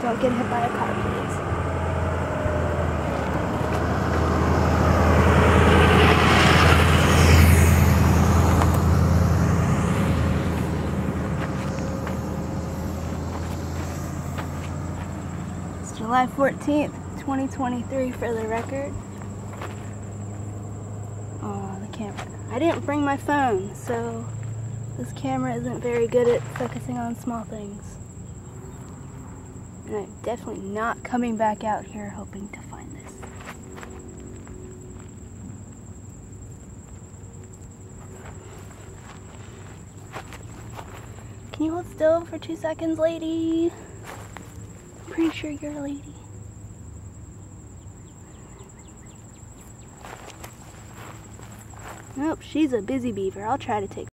Don't get hit by a car, please. It's July 14th, 2023 for the record. Oh, the camera. I didn't bring my phone, so this camera isn't very good at focusing on small things. And I'm definitely not coming back out here hoping to find this. Can you hold still for two seconds, lady? I'm pretty sure you're a lady. Nope, she's a busy beaver. I'll try to take